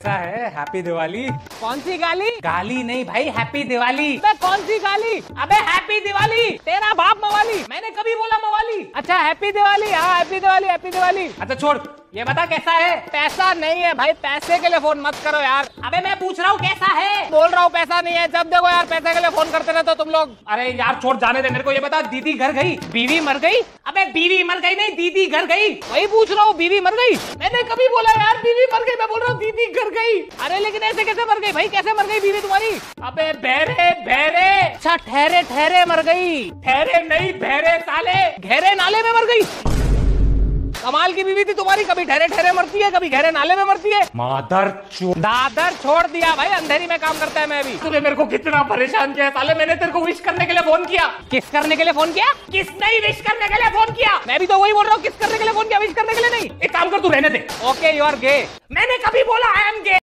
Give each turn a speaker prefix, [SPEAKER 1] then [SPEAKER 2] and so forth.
[SPEAKER 1] ऐसा है हैप्पी दिवाली।
[SPEAKER 2] कौन सी गाली?
[SPEAKER 1] गाली नहीं भाई हैप्पी दिवाली।
[SPEAKER 2] अबे कौन सी गाली?
[SPEAKER 1] अबे हैप्पी दिवाली।
[SPEAKER 2] तेरा बाप मवाली।
[SPEAKER 1] मैंने कभी बोला मवाली।
[SPEAKER 2] अच्छा हैप्पी दिवाली। हाँ हैप्पी दिवाली हैप्पी दिवाली।
[SPEAKER 1] अच्छा छोड़। ये बता कैसा है?
[SPEAKER 2] पैसा नहीं है भाई पैसे के लिए फ़ोन मत करो यार।
[SPEAKER 1] अबे मैं पूछ रहा हूँ कैसा है?
[SPEAKER 2] बोल रहा हूँ पैसा नहीं है। जब देखो यार पैसे के लिए फ़ोन करते रहते हो तुम लोग।
[SPEAKER 1] अरे यार छोड़ जाने दे। मेरे को ये बता दीदी घर गई?
[SPEAKER 2] बीवी मर गई?
[SPEAKER 1] अबे बीवी मर गई नहीं, दीदी घर गई।
[SPEAKER 2] वही पूछ रहा हूँ, बीवी मर गई?
[SPEAKER 1] मैंने कभी बोला यार, बीवी मर गई, मैं बोल रहा हूँ, दीदी घर गई।
[SPEAKER 2] अरे लेकिन ऐसे कैसे मर गई? भाई कैसे मर गई बीवी तुम्हारी?
[SPEAKER 1] अबे बहरे बहरे।
[SPEAKER 2] अच्छा ठहरे ठहरे मर गई।
[SPEAKER 1] ठहरे नहीं, बहरे, साले।
[SPEAKER 2] घेरे नाले में मर गई। कमाल की बीवी थी तुम्हारी। कभी ठहरे ठहरे मरती है कभी गहरे नाले में मरती है।
[SPEAKER 1] मादर चो
[SPEAKER 2] दादर छोड़ दिया भाई अंधेरी में काम करता है मैं भी
[SPEAKER 1] तूने मेरे को कितना परेशान किया साले मैंने तेरे को विश करने के लिए फ़ोन किया।
[SPEAKER 2] किस करने के लिए फ़ोन किया?
[SPEAKER 1] किस नहीं विश करने के लिए फ़ोन किया?
[SPEAKER 2] मैं भी तो वही बोल रहा हूँ किस करने के लिए फ़ोन किया विश करने के लिए नहीं।
[SPEAKER 1] एक काम कर तू रहने दे।
[SPEAKER 2] ओके यू आर गे
[SPEAKER 1] मैंने कभी बोला आई एम गे